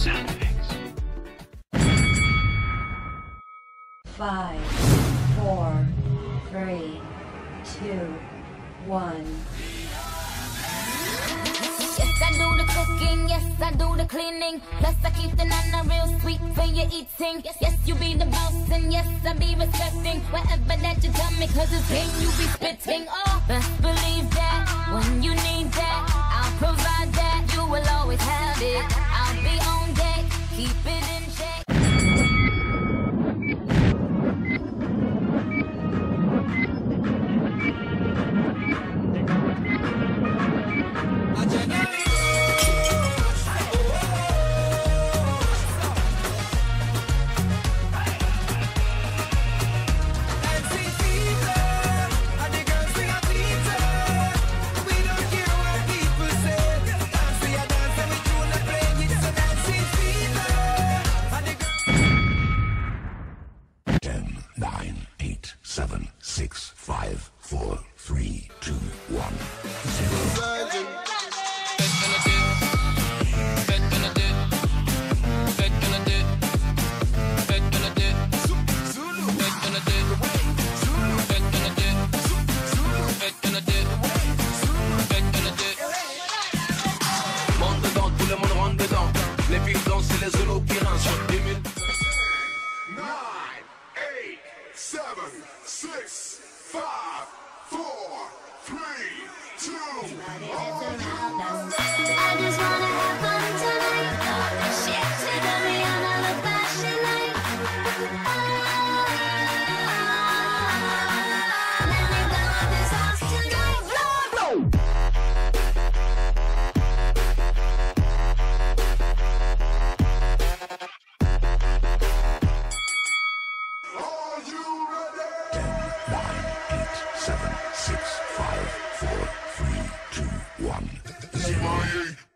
sound effects. Five, four, three, two, one. Yes, I do the cooking, yes, I do the cleaning. Plus, I keep the nana real sweet for your eating. Yes, you be the boss, and yes, I be respecting whatever that you tell me, cause it's game you be spitting. Oh, best believe that when you need that. Zero.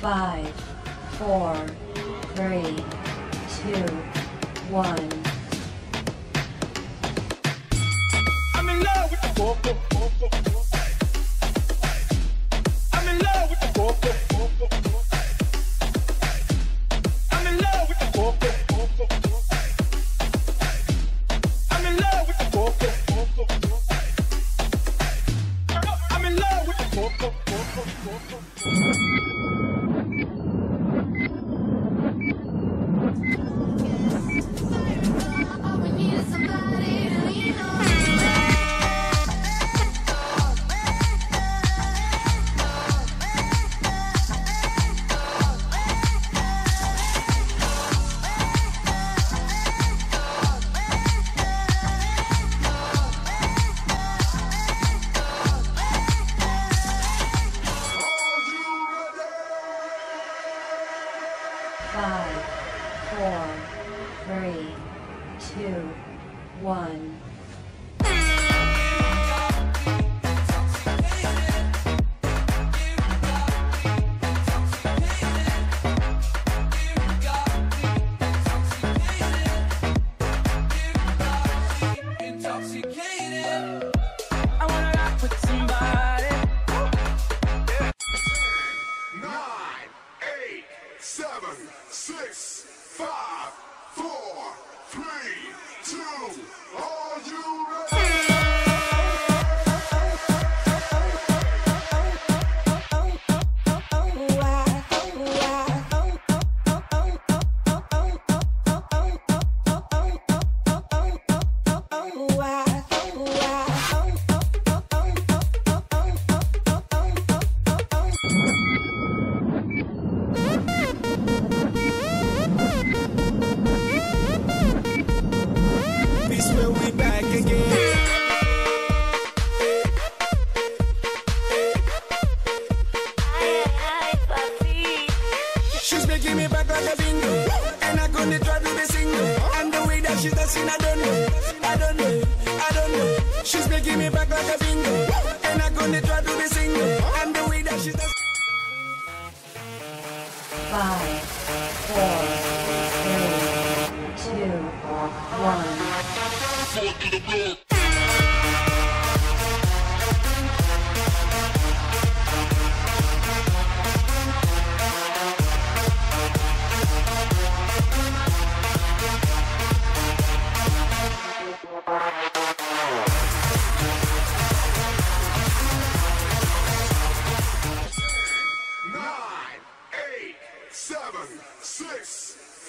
Five, four, three, two, one. I'm in love with the. I'm in love with the. I'm in love with. I'm in love with. bingo. And I couldn't try to be single. And the way that she dancing, I don't know. I don't know. I don't know. She's making me back like a bingo. And I gonna try to be single. And the way that she does. Five, four, three, two, one. Four to the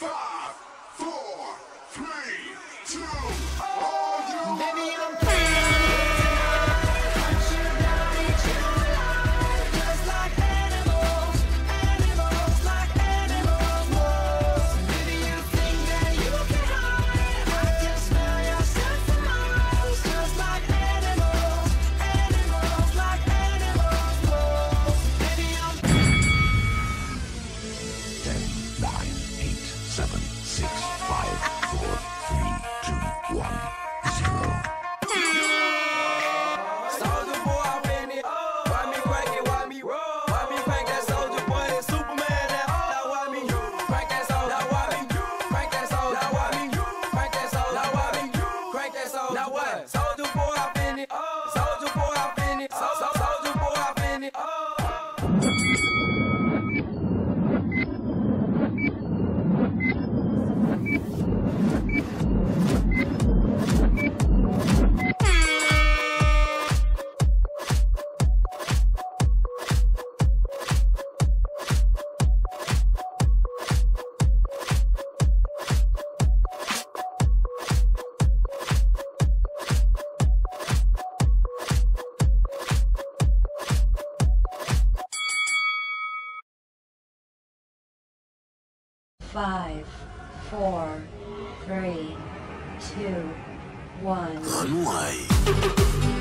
five, four, three, two, all you. Baby, four, three, two, one. Runway.